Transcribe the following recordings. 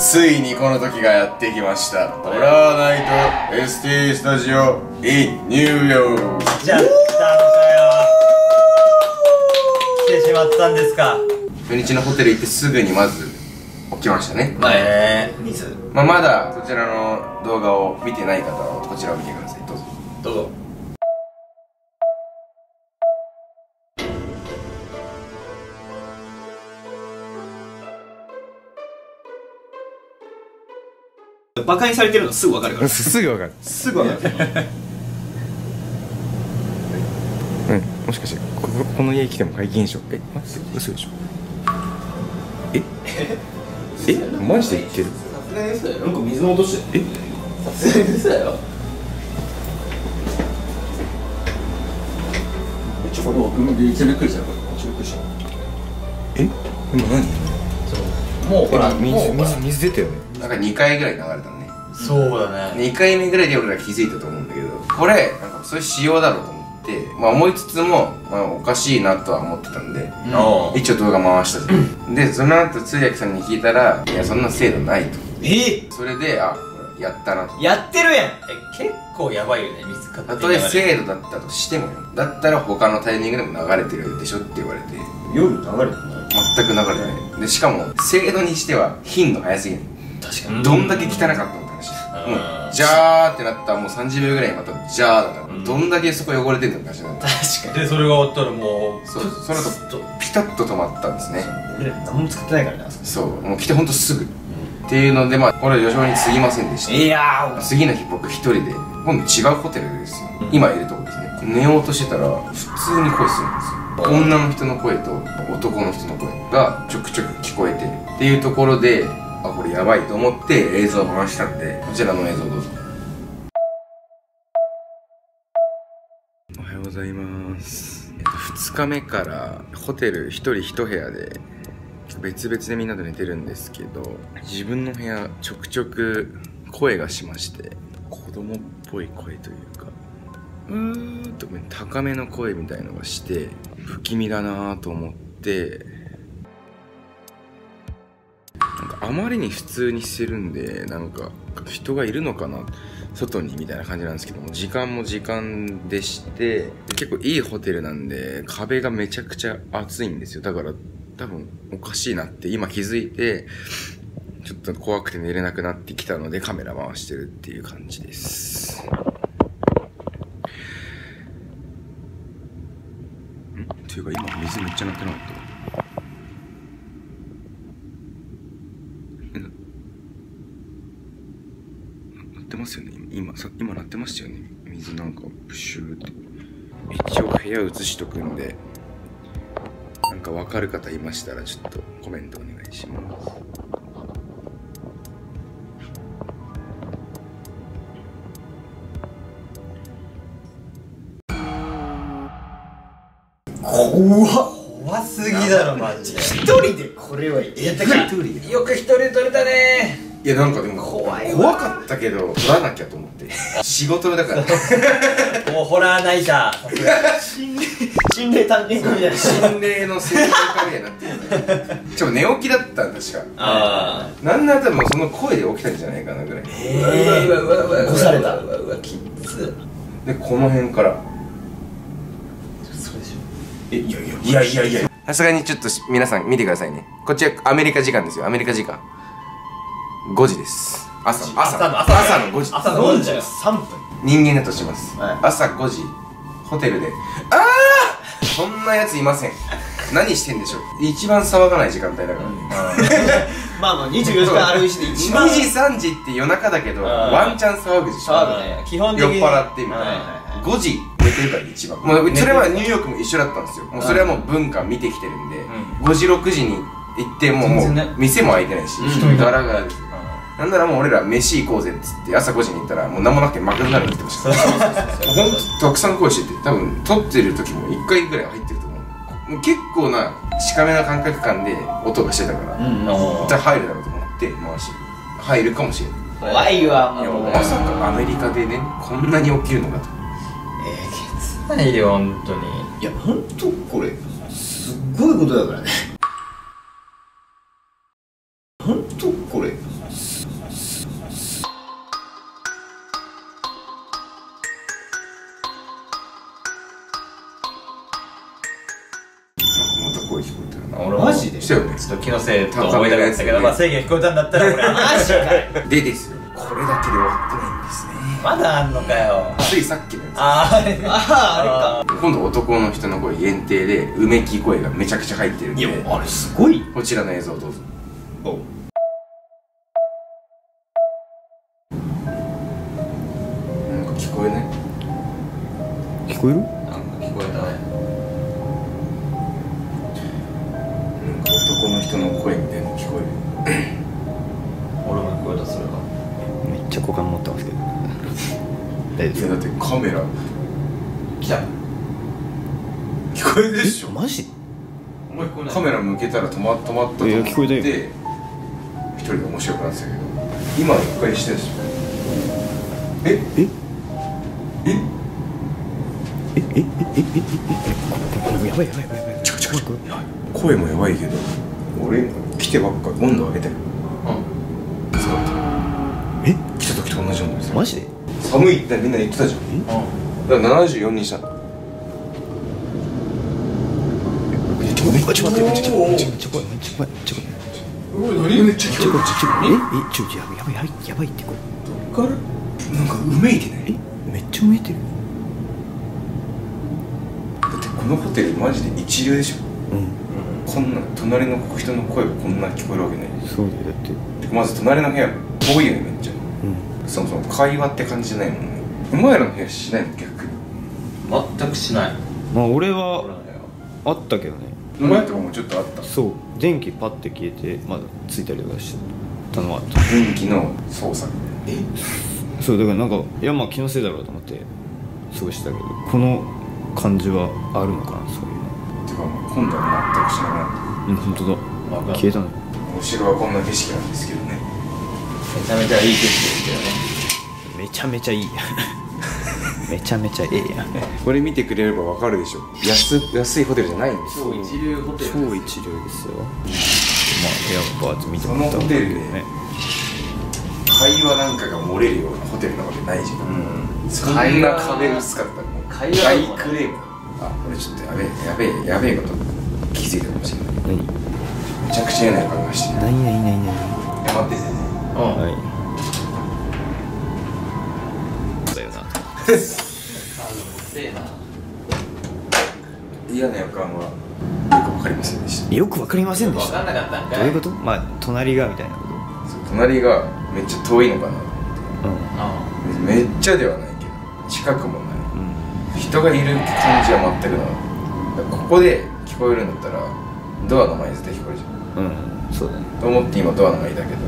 ついにこの時がやってきました。ホラーナイト ST スタジオ in ニューヨークじゃあ来たのかよ来てしまったんですか。初日のホテル行ってすぐにまず起きましたね。えー、水まあ、まだそちらの動画を見てない方はこちらを見てください。どうぞ。どうぞバカにされてるのすぐ分かるから。すぐわかる。すぐ分かる。うん。もしかしてこここの家来ても怪奇現象えマジで嘘でしょ？え？え？マジで言ってる？なんか水の音してえ？さすがに嘘だよ。ちゃこれめっちゃびっくりしたこれめっちゃびっくりしたえ？今何？もうほら水もうほら。水水出たよねなんか2回ぐらい流れたのね。そうだね。2回目ぐらいで俺ら気づいたと思うんだけどこれなんかそういう仕様だろうと思ってまあ思いつつも、まあ、おかしいなとは思ってたんであ一応動画回したじゃん。でその後通訳さんに聞いたらいやそんな精度ないと。え？それであやったなと。やってるやん。え結構やばいよね水かたとえ精度だったとしてもよ。だったら他のタイミングでも流れてるでしょって言われて。夜流れてない？全く流れてない。でしかも精度にしては頻度早すぎる確かどんだけ汚かったのって話。うん。もうジャーってなったらもう30秒ぐらいまたジャーだから、うん。どんだけそこ汚れてんのって話なんだ確かに。でそれが終わったらもうそうその後ピタッと止まったんですね。俺何も使ってないからねあそう。もう来てほんとすぐ。っていうのでまあこれは予想に過ぎませんでした。いやー次の日僕一人で。今度違うホテルですよ、うん。今いるとこですね。寝ようとしてたら普通に声するんですよ。女の人の声と男の人の声がちょくちょく聞こえて。っていうところであこれやばいと思って映像を回したんでこちらの映像どうぞ。おはようございます。2日目からホテル1人1部屋で別々でみんなで寝てるんですけど自分の部屋ちょくちょく声がしまして子供っぽい声というかうーん。と高めの声みたいのがして不気味だなと思ってあまりに普通にしてるんでなんか人がいるのかな外にみたいな感じなんですけども時間も時間でして結構いいホテルなんで壁がめちゃくちゃ暑いんですよ。だから多分おかしいなって今気づいてちょっと怖くて寝れなくなってきたのでカメラ回してるっていう感じです。ん？っていうか今水めっちゃ鳴ってなかったえな鳴ってますよね。今さ今鳴ってましたよね。水なんかブシューって。一応部屋映しとくんで。なんか分かる方いましたらちょっとコメントお願いします。怖っ。怖すぎだろマジで。一人でこれはいやだから一人でよく一人で撮れたね。いやなんかでも怖かったけど撮らなきゃと思って。仕事だから。もうホラーナイター心霊心霊探検家みたいな。心霊の専門家みたいになってるね。しかも寝起きだったん確かあなんなら多分その声で起きたんじゃないかなぐらい。えうわうわうわうわうわ起こされたうわうわきつでこの辺からそうでしえいやいやいやいやいやさすがにちょっと皆さん見てくださいねこっちはアメリカ時間ですよアメリカ時間5時です朝朝朝の朝朝の5時ょ朝の43分。人間だとします、はい。朝5時ホテルで。ああそんなやついません。何してんでしょう。一番騒がない時間帯だから、まあまあ24時間あるうちで一番。2時3時って夜中だけどん。ワンチャン騒ぐでしょ騒ぐね。基本的に。酔っ払ってみたいな、はいはいはい。5時寝てるから一番。もうそれはニューヨークも一緒だったんですよ。もうそれはもう文化見てきてるんで、5時6時に行ってもうもう店も開いてないし、人ガラガラで。すよなんならもう俺ら飯行こうぜっつって朝5時に行ったらもう何もなくてマクドナルド行ってました。ほんとたくさん声してて多分撮ってる時も1回ぐらいは入ってると思う。もう結構な近めな感覚感で音がしてたから、うんじゃあ入るだろうと思って回して入るかもしれない。怖いわもいやもううまさかアメリカでねこんなに起きるのかと。えげつないよ本当に。いやほんとこれすっごいことだからね気のせいと思いたかったけど、まあ制限聞こえたんだったら俺は。マジかよ。でですよ。これだけで終わってないんですね。まだあんのかよ。ついさっきのやあーあれあつ 今度男の人の声限定でうめき声がめちゃくちゃ入ってるんで。いやあれすごい。こちらの映像をどうぞ。なんか聞こえない？聞こえる？人の声みたいなの聞こえる。俺も聞こえたそれはめっちゃ股間持ってますけど。大丈夫。いやだってカメラ来た。聞こえるでしょ。マジ？お前聞こえない？カメラ向けたら止ま止まったと思いや聞こえたよ。って一人で面白くなってたけど今の一回してるでしょえ？え？え？え？え？え？え？え？え？やばいやばいやばいやばいちょちょちょ声もやばいけど俺来てばっか温度上げてる。うん。そうえ？来た時と同じ温度ですマジ？で寒いってみんな言ってたじゃん。うんだから74にしたの。めっちゃ待ってめっちゃめっちゃめっちゃ怖いめっちゃ怖いめっちゃ怖い何めっちゃちょこちちょやばいやばいってこれなんかうめいてないえめっちゃ見えてる。だってこのホテルマジで一流でしょ。うんこんな隣の人の声がこんな聞こえるわけないそうだよだって。まず隣の部屋遠いよねめっちゃ。うん。そもそも会話って感じじゃないもんね。お前らの部屋しないの逆に全くしない。まあ俺俺はあったけどね。お前とかもちょっとあった。そう。電気パッて消えてまだついたりとかしてたのはあった。電気の操作。え？そうだからなんかいやまあ気のせいだろうと思って過ごしてたけどこの感じはあるのかなそういうのてかもう今度は全くしなくなっうん本当だ。わかる消えたの。たお城はこんな景色なんですけどね。めちゃめちゃいい景色ですけどね。めちゃめちゃいい。めちゃめちゃええやん。これ見てくれればわかるでしょ。安安いホテルじゃないんですよ。超一流ホテル超一流ですよ。まあ部屋をバーッと見てもらったそのホテルでね。会話なんかが漏れるようなホテルなわけないじゃん。うん。そんな壁薄かったらもう会話大クレームあ俺ちょっとやべえやべえやべえこと気づいたかもしれない。何？めちゃくちゃ嫌な予感がして。る何何何何？いや待って。先うん。はいだよな嫌な予感はよくわかりませんでした。よくわかりませんで分した。かんなかったんかどういうこと？まあ隣がみたいなこそう隣がめっちゃ遠いのかなとうん。めっちゃではないけど近くもないうん人がいる感じは全くなかっただからここで聞こえるんだったらドアの前に絶対聞こえるじゃん。うんそうだね。と思って今ドアの前にいたけど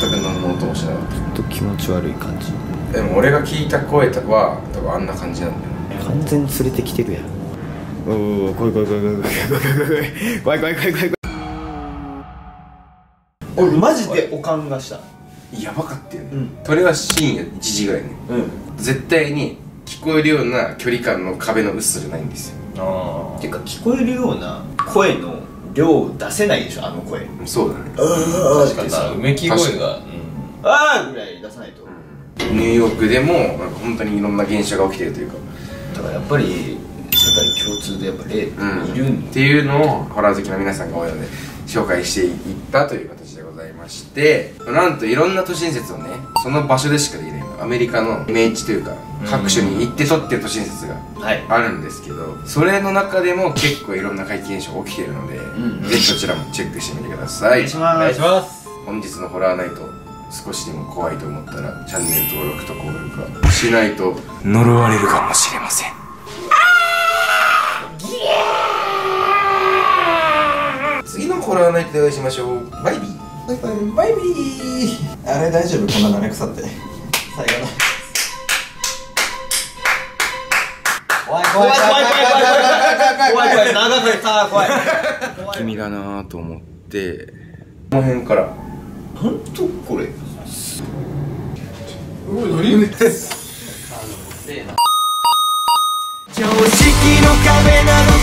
全く何の音もしなかっちょっと気持ち悪い感じ。たでも俺が聞いた声は多分あんな感じなんだよね。完全に連れてきてるやん。おお怖い怖い怖い怖い怖い怖い怖い。怖い怖い怖い怖い。俺マジでおかんがした。やばかったよね、うん。それは深夜1時ぐらいね。うん。絶対に聞こえるような距離感の壁の薄さじゃないんですよ。あてか聞こえるような声の量を出せないでしょあの声。そうだね。あ確かにさうめき声があーぐらい出さないと。ニューヨークでもなんか本当にいろんな現象が起きてるというか。だからやっぱり世界共通でやっぱ霊うんいるんっていうのをホラー好きの皆さんが多いので紹介していったという形でございまして。なんといろんな都市伝説をねその場所でしかできないアメリカの名地というか各所に行って撮ってる都市伝説がはい。あるんですけどそれの中でも結構いろんな怪奇現象起きているので、ん。ぜひそちらもチェックしてみてください。お願いします。お願いします本日のホラーナイト少しでも怖いと思ったらチャンネル登録と高評価しないと呪われるかもしれません。次のホラーナイトでお会いしましょう。バイビー。バイバイ。バイビー。あれ大丈夫？こんな舐め腐って最後の怖い怖い怖い怖い怖い怖い怖い長くさ怖い君だなぁと思ってこの辺から本当これ常識の壁など壊せよ星ならばこ